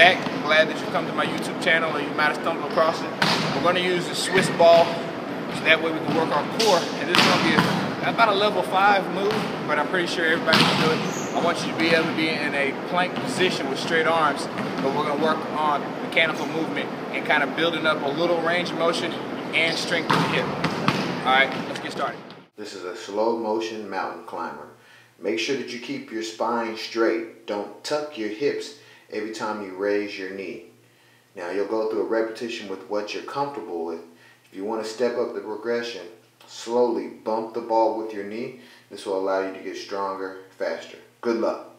back. I'm glad that you come to my YouTube channel or you might have stumbled across it. We're going to use the Swiss ball so that way we can work our core. And this is going to be a, about a level five move, but I'm pretty sure everybody can do it. I want you to be able to be in a plank position with straight arms, but we're going to work on mechanical movement and kind of building up a little range of motion and strength in the hip. All right, let's get started. This is a slow motion mountain climber. Make sure that you keep your spine straight. Don't tuck your hips every time you raise your knee. Now you'll go through a repetition with what you're comfortable with. If you want to step up the progression, slowly bump the ball with your knee. This will allow you to get stronger faster. Good luck.